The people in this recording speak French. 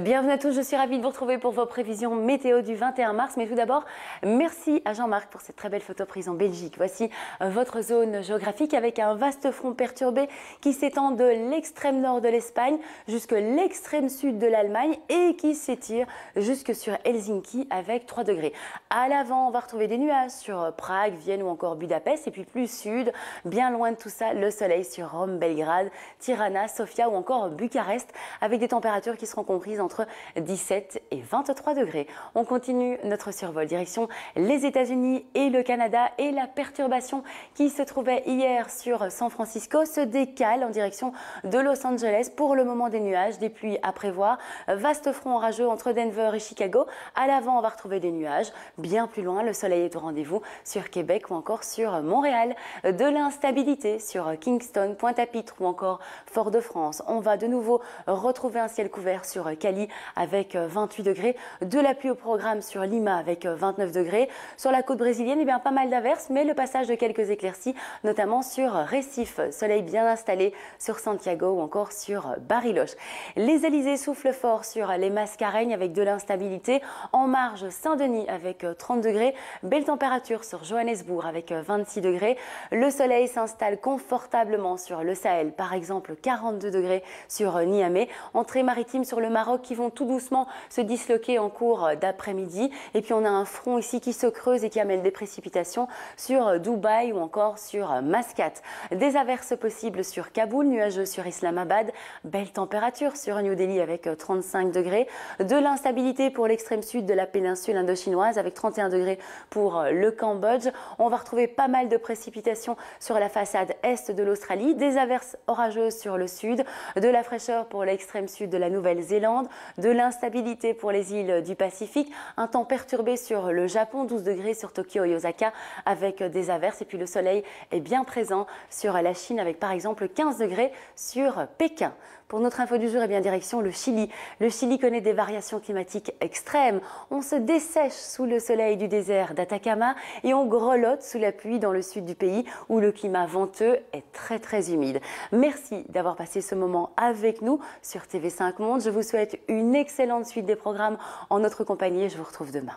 Bienvenue à tous, je suis ravie de vous retrouver pour vos prévisions météo du 21 mars. Mais tout d'abord, merci à Jean-Marc pour cette très belle photo prise en Belgique. Voici votre zone géographique avec un vaste front perturbé qui s'étend de l'extrême nord de l'Espagne jusque l'extrême sud de l'Allemagne et qui s'étire jusque sur Helsinki avec 3 degrés. À l'avant, on va retrouver des nuages sur Prague, Vienne ou encore Budapest. Et puis plus sud, bien loin de tout ça, le soleil sur Rome, Belgrade, Tirana, Sofia ou encore Bucarest avec des températures qui seront comprises entre 17 et 23 degrés. On continue notre survol direction les États-Unis et le Canada et la perturbation qui se trouvait hier sur San Francisco se décale en direction de Los Angeles. Pour le moment des nuages, des pluies à prévoir. Vaste front orageux entre Denver et Chicago. À l'avant, on va retrouver des nuages. Bien plus loin, le soleil est au rendez-vous sur Québec ou encore sur Montréal. De l'instabilité sur Kingston, Pointe-à-Pitre ou encore Fort-de-France. On va de nouveau retrouver un ciel couvert sur Cali avec 28 euh, degrés. De la pluie au programme sur Lima avec 29 euh, degrés. Sur la côte brésilienne, eh bien, pas mal d'averses, mais le passage de quelques éclaircies, notamment sur Recife. Soleil bien installé sur Santiago ou encore sur Bariloche. Les Alizés soufflent fort sur les Mascareignes avec de l'instabilité. En marge, Saint-Denis avec 30 euh, degrés. Belle température sur Johannesburg avec 26 degrés. Le soleil s'installe confortablement sur le Sahel, par exemple 42 degrés sur Niamey. Entrée maritime sur le Maroc qui vont tout doucement se disloquer en cours d'après-midi. Et puis on a un front ici qui se creuse et qui amène des précipitations sur Dubaï ou encore sur Mascate. Des averses possibles sur Kaboul, nuageux sur Islamabad, belle température sur New Delhi avec 35 degrés, de l'instabilité pour l'extrême sud de la péninsule indochinoise avec 31 degrés pour le Cambodge. On va retrouver pas mal de précipitations sur la façade est de l'Australie, des averses orageuses sur le sud, de la fraîcheur pour l'extrême sud de la Nouvelle-Zélande, de l'instabilité pour les îles du Pacifique, un temps perturbé sur le Japon, 12 degrés sur Tokyo et Osaka avec des averses et puis le soleil est bien présent sur la Chine avec par exemple 15 degrés sur Pékin. Pour notre info du jour, eh bien direction le Chili. Le Chili connaît des variations climatiques extrêmes. On se dessèche sous le soleil du désert d'Atacama et on grelotte sous la pluie dans le sud du pays où le climat venteux est très très humide. Merci d'avoir passé ce moment avec nous sur TV5 Monde. Je vous souhaite une excellente suite des programmes en notre compagnie et je vous retrouve demain.